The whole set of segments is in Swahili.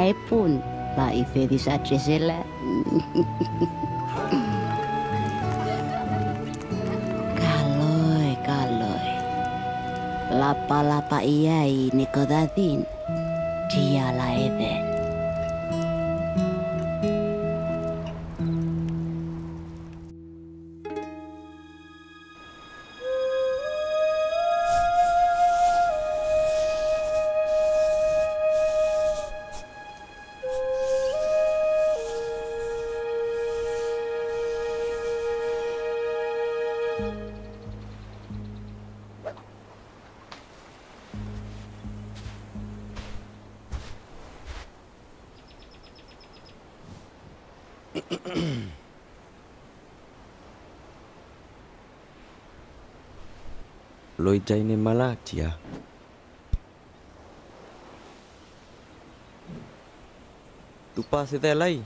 ai pun ba i di kaloi kaloi. Lapa lapa ia i nikodadin લઈ જઈને Malatya. Tu passi te lei?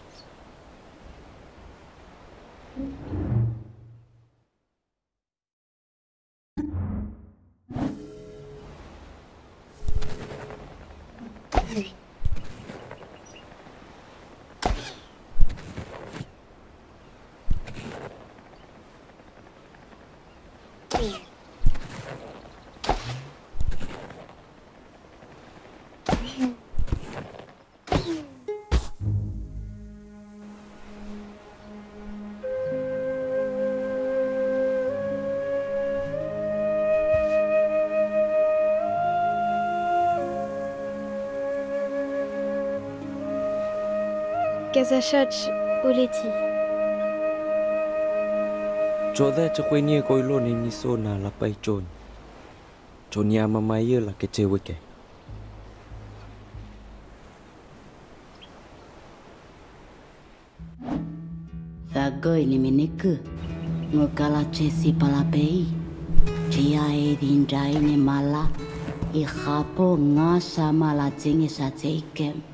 Casachach, Oleti. Chode chakweni koilo ni niso na lapai chon. Chonya mama ye la kecheweke. Vagoi limineku. Ngokala chesi palapei. Chia e dinjai ni mala. I hapo nga sama la tingi sa teikem.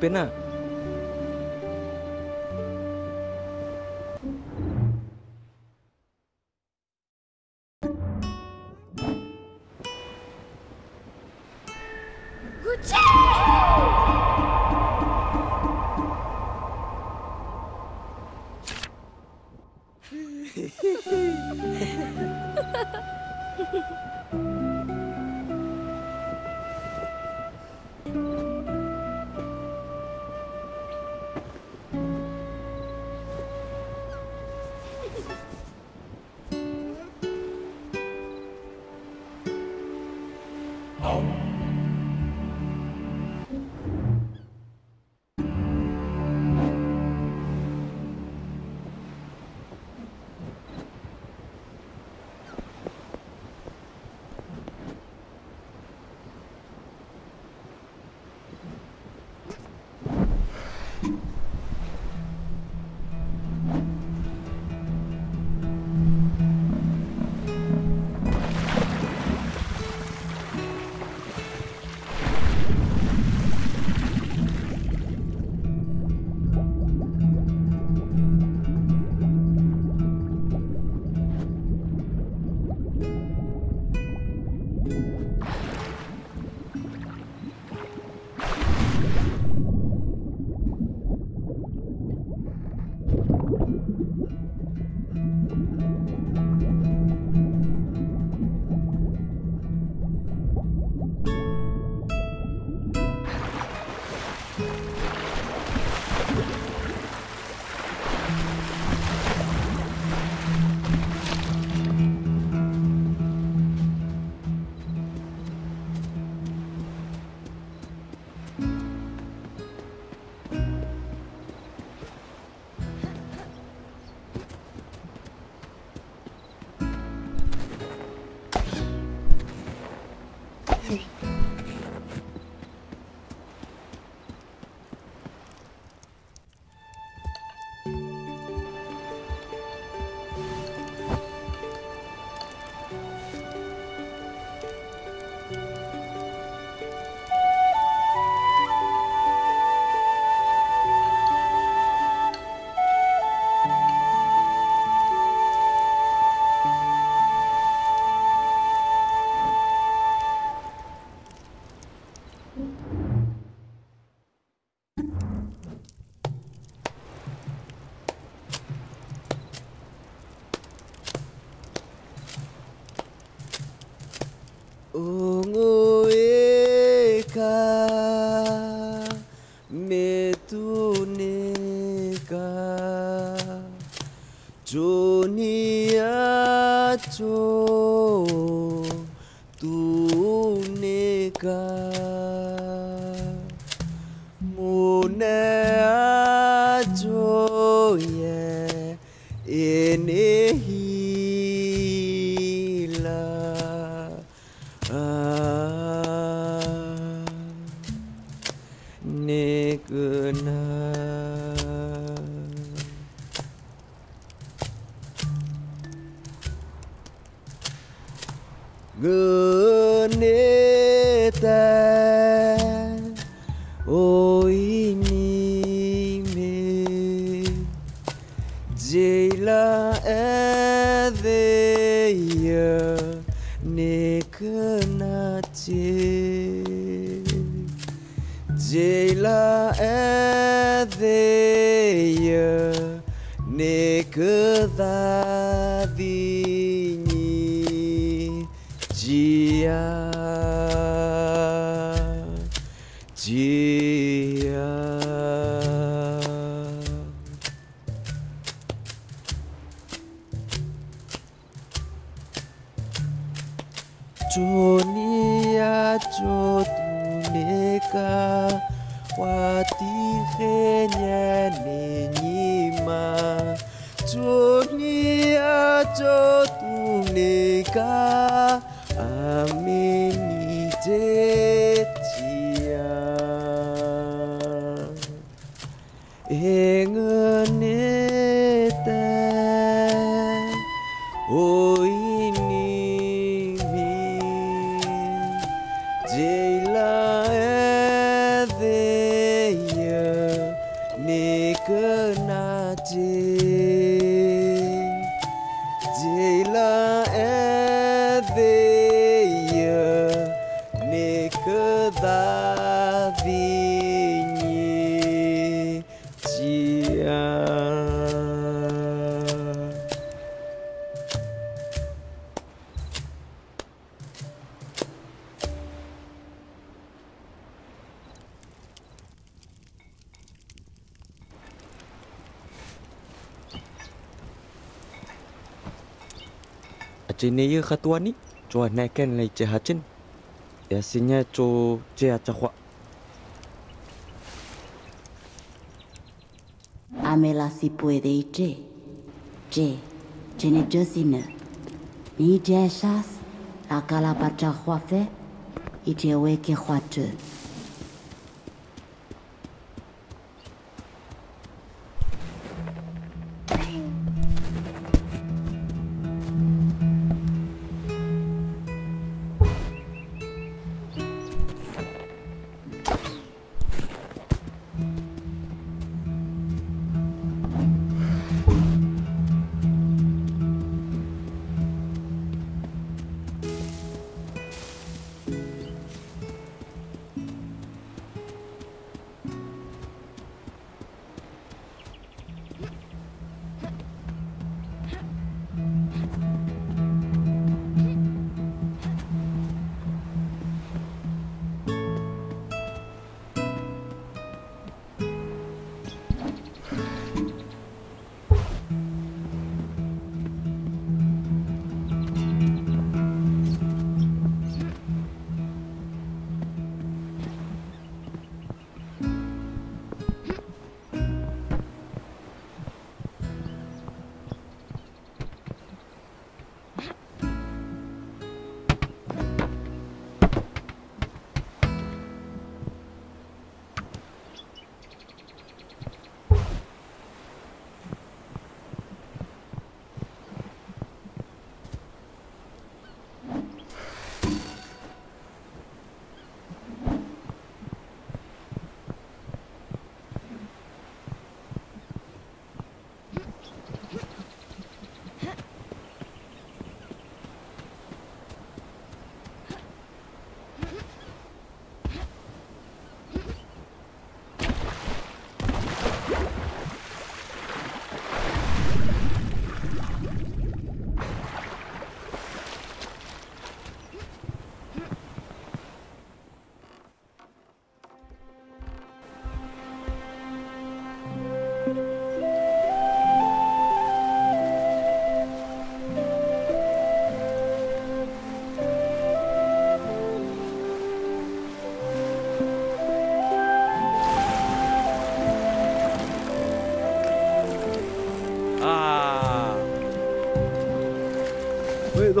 pena. Lah. Gucci! s God. dia, dia. Tunachotumika watihenya nenyima Tunachotumika this. jenaya khatua ni. Cua naikkan lai ce hacin. Yasinya cu ce acakwa amela si puede ce ce jene josina ni je shas akala pacha khwafe ite weke khwatu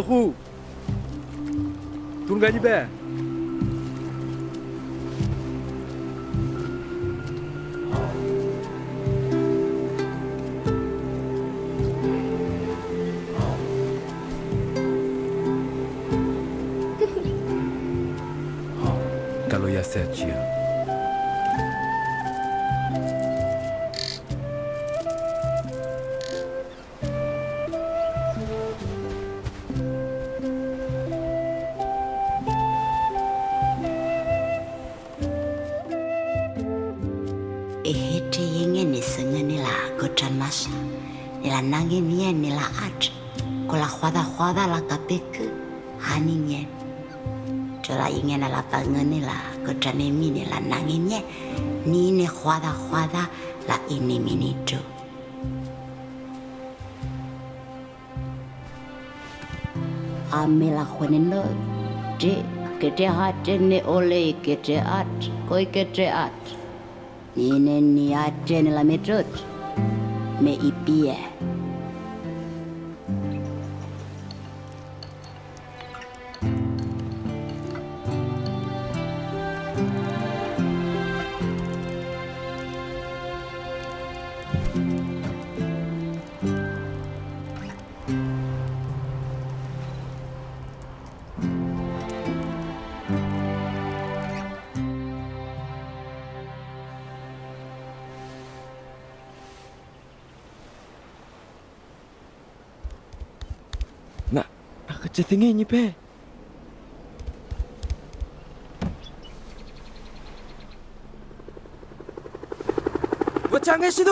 the who? Tungani Bear. Ko la kwa da kwa da la kapeke haninge, cho la inge na la ta ngane la ko cha ne da jue da la iniminicho. Ame la 爹呢 oley，ke te achi. Ako tingin ni pe. What's on this?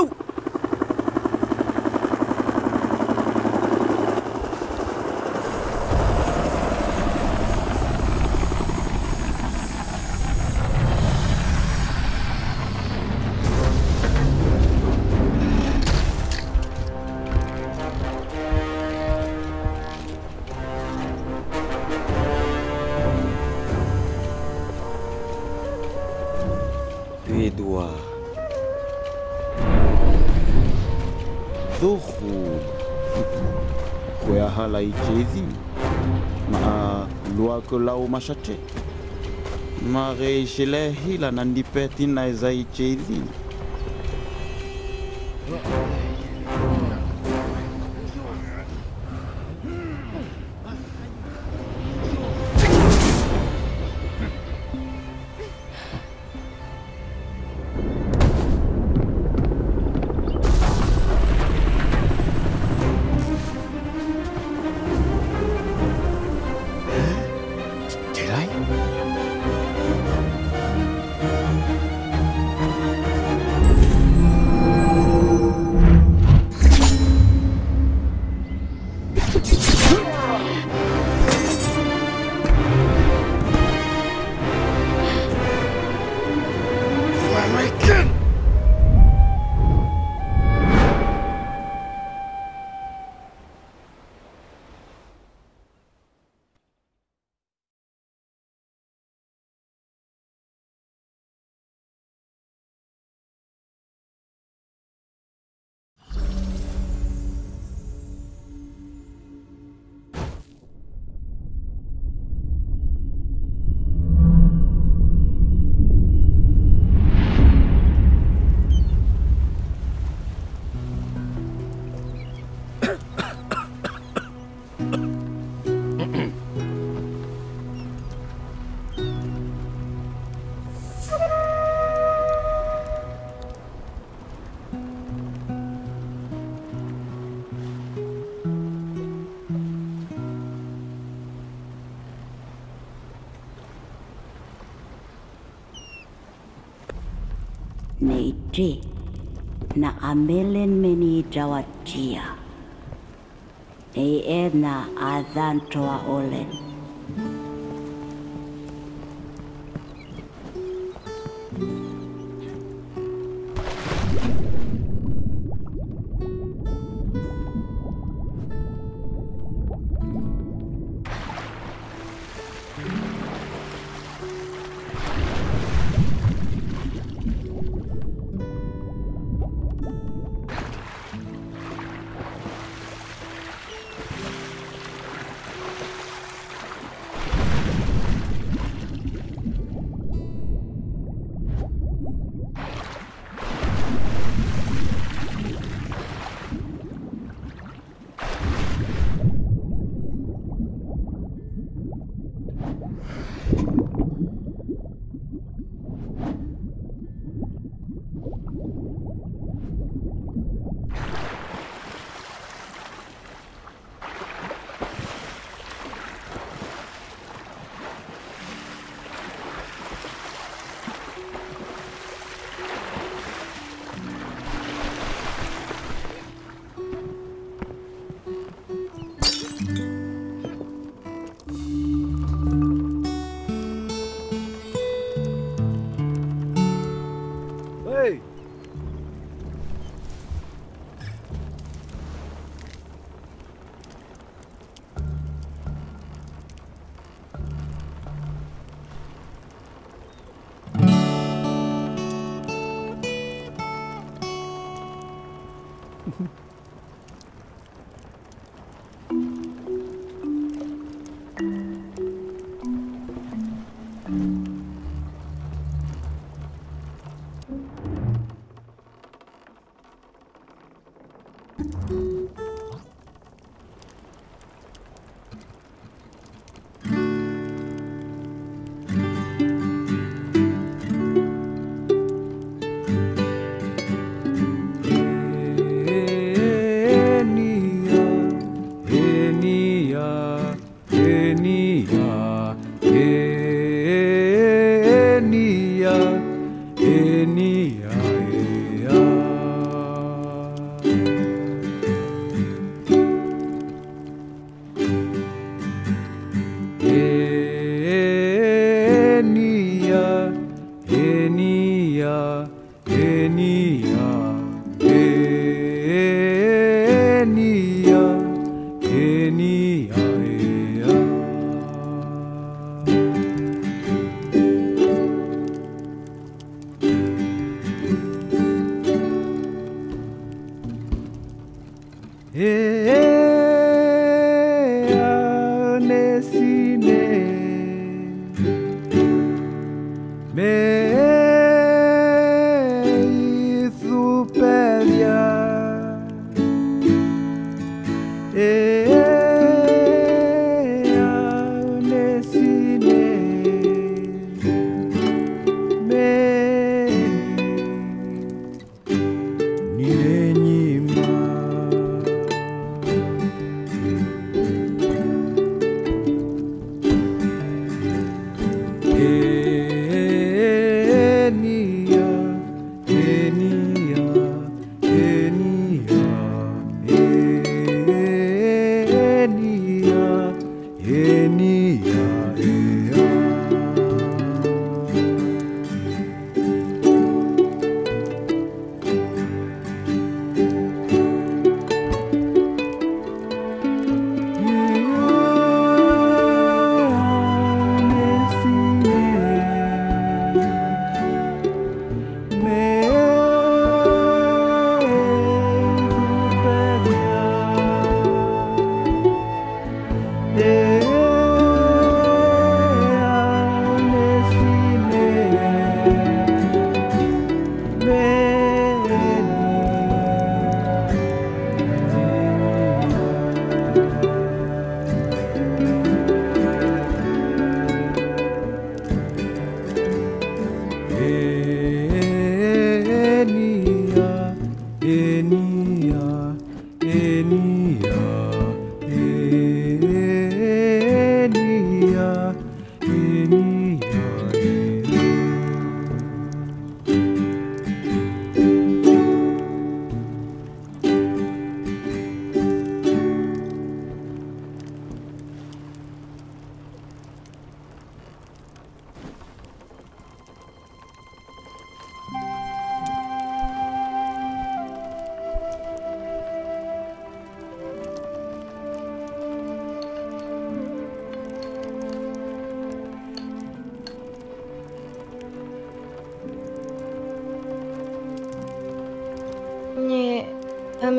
I teizi ma a lua ke lau masate ma re sele hila nandi petina e zai Te na amelen meni jawajia. ei e na adhan toa olen.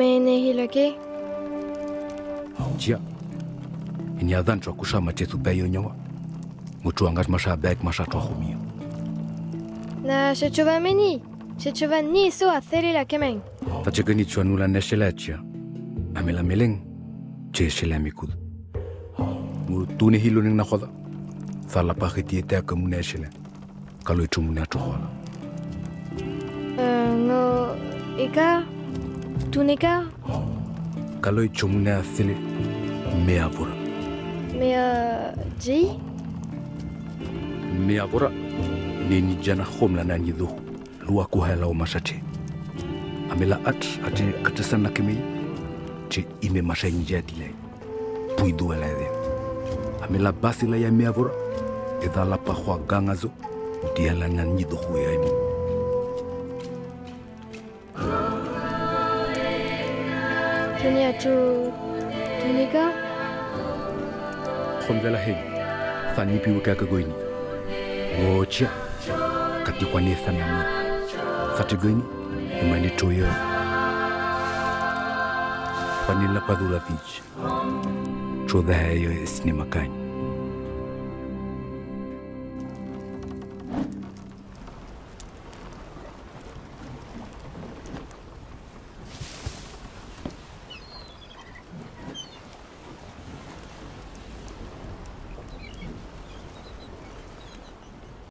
Mene hilake. Jia. Inya dhan twa kusha matetu bayo nyawa. Mutu angat masha baik masha twa humio. Na shechuva meni. Shechuva ni so atheli la kemeng. Tachegani chwa nula neshela chia. Amela meleng. Che shela mikud. Mutu ne hilo ning na khoda. Thala pahiti eta kamune shela. Kalo ichumune atwa khola. Uh, no, ika... tuneka Kalo itu mu meavura. Mea Me avura. me uh, ji Me avura. Nini jana khomla na nyidu. Lua kuhala o masate. Amela at ati katasana kemi. Che ime masha njia dile. Pui ala la de. Amela basi la ya meavura. Edha la pa khwa gangazo. Dia la na nyidu huya imi. Tunia tu tuneka Khomla la he. Thani pi wika ka goini. wocha Kati kwa ne thanani. Fati goini. Imani toyo. Panila padula vich. Chodha hayo esni makani.